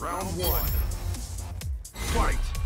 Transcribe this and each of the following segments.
Round one. Fight!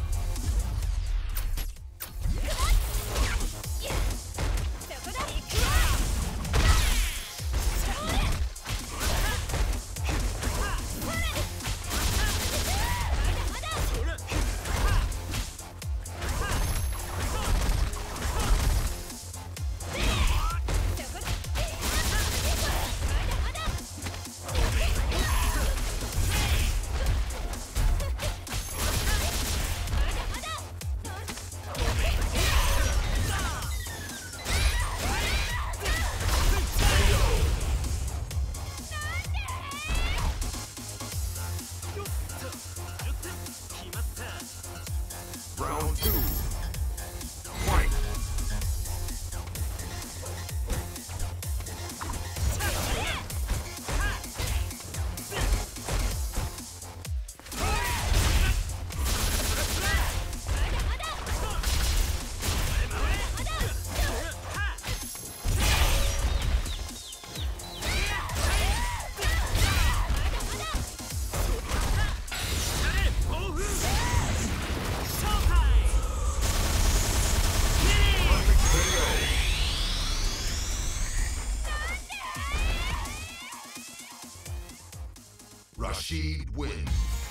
Rashid wins.